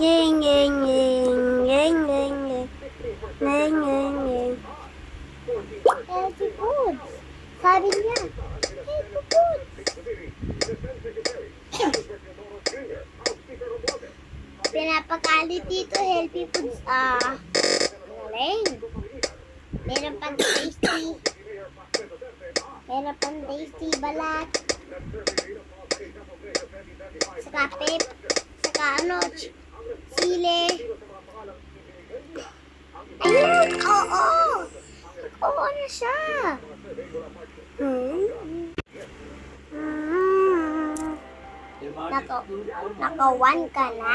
Ying, ying, ying, ying, ying, ying, ying, ying, ying. Eh, si Boots. Sabi niya, hey, Boots. Pinapakali dito, healthy foods, ah, galing. Meron pang tasty. Meron pang tasty balat. Saka pep. Saka ano, Sile. Ayun! Oo! Oo na siya! Hmm? Hmm. one ka na.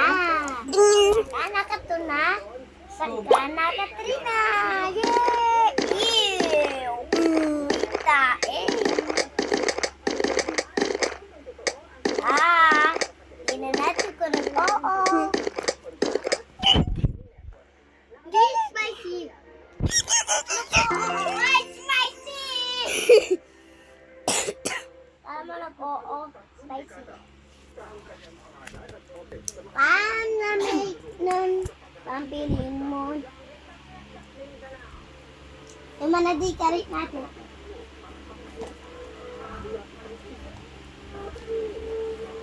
Naka two na. Saka naka Panamig nun, pambilin mo. Yung manadi ka rin natin.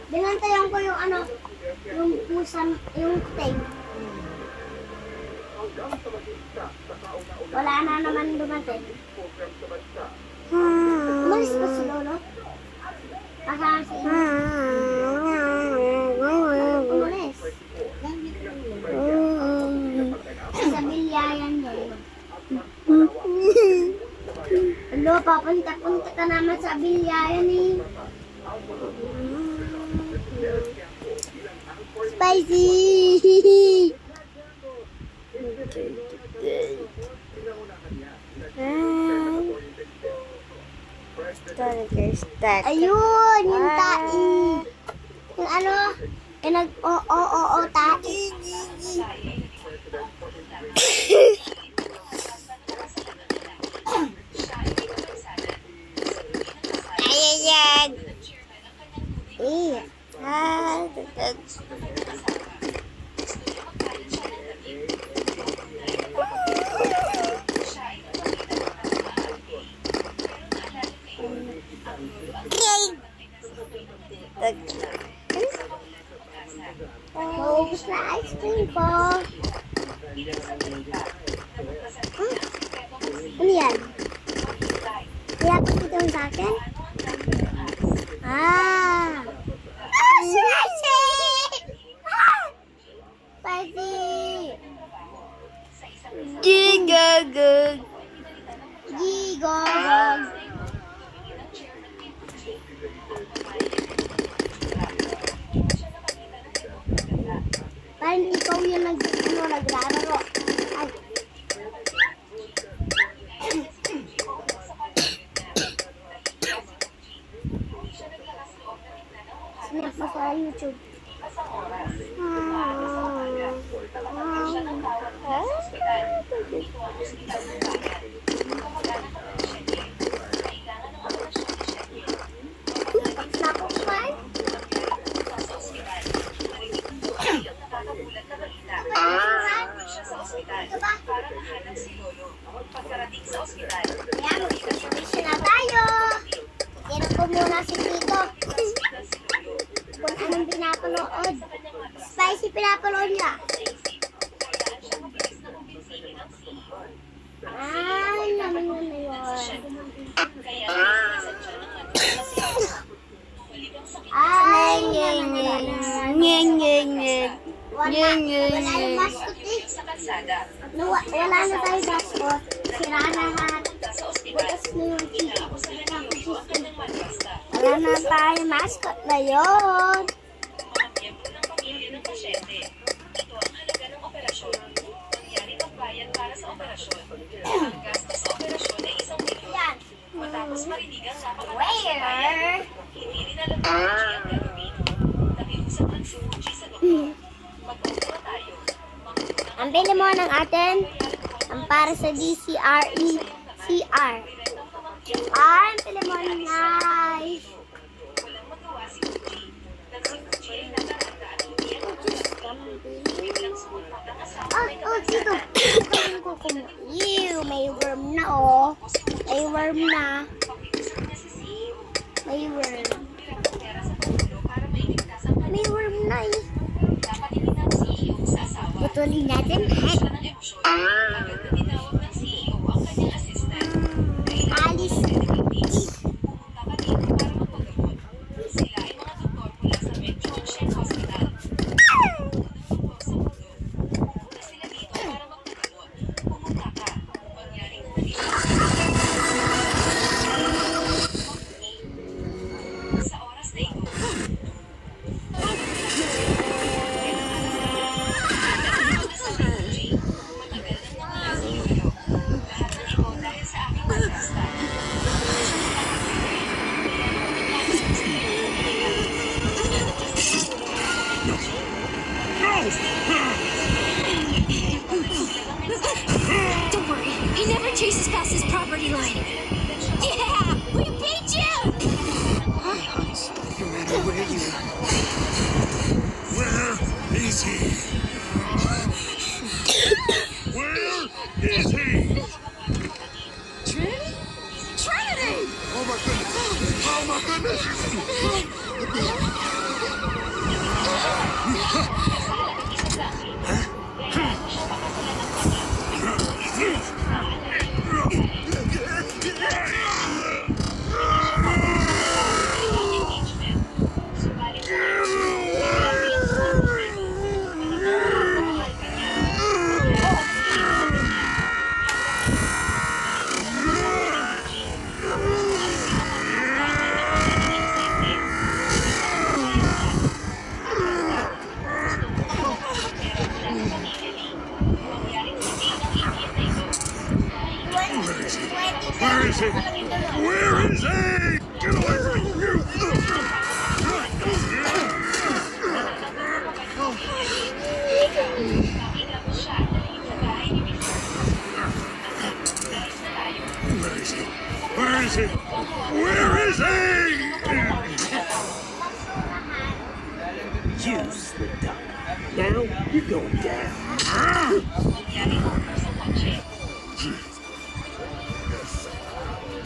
Binantayan ko yung ano, yung pusan, yung tape. Wala na naman dumating. Hmm. Umalis pa si Lolo? papunta-punta ka naman sa bilyayan eh. Spicy! Ayun, yung tai. Yung ano, yung nag-o-o-o-o tai. 좀 Wala yung mascot eh. No, wala na tayo mascot. Sira na lahat. Butas na yung Wala na tayo mascot na yun. Matapos marinig ang napakataas na bayan, hindi Bili mo ng atin ang para sa DCRE CR. Ay, bili mo ng knife. Oh, oh, dito. Ew, may worm na, oh. May worm na. nothing. is he? Where is he? is he? Where is he? Where is he? Get away from me, you! Where is he? Where is he? Where is he? You slipped up. Now you're going down.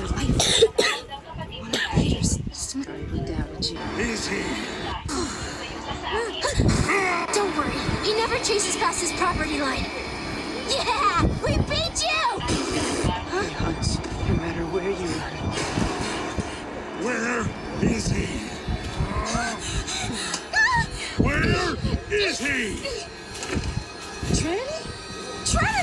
is your life. Don't worry. He never chases past his property line. Yeah! We beat you! Huh? He hunts no matter where you run. Where is he? Where is he? Trinity?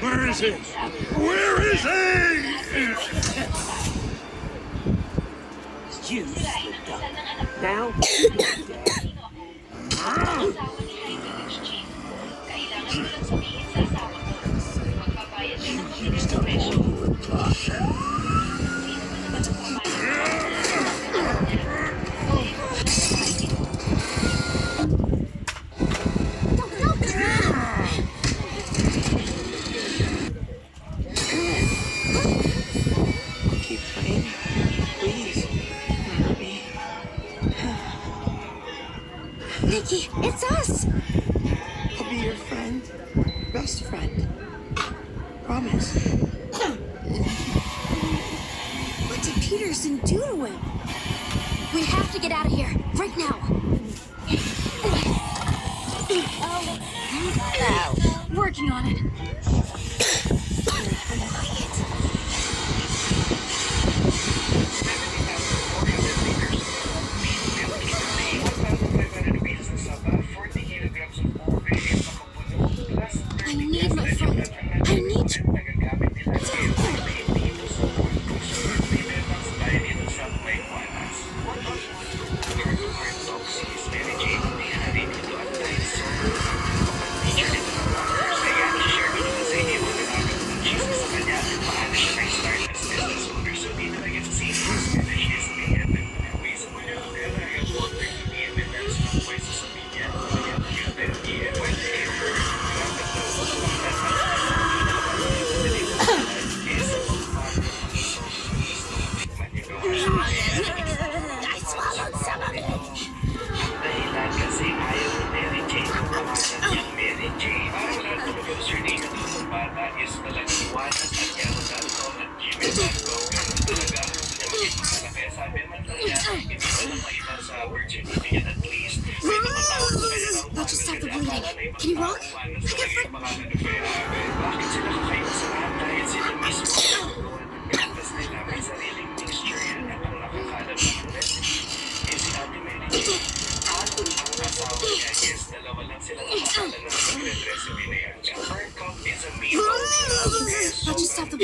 Where is he? Where is he? You slipped up. Now, Peterson, do to him. We have to get out of here, right now. Oh. No. Working on it. I need my friend. I need you.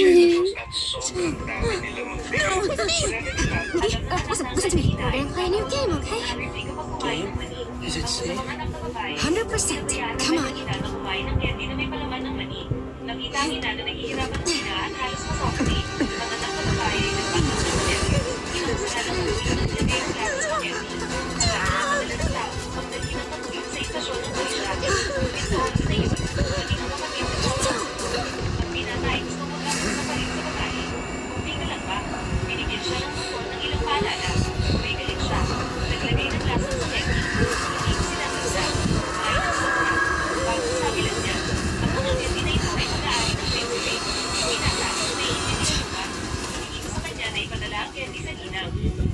listen, listen to me. We're gonna play a new game, okay? Game? Is it 100%. Come on. now.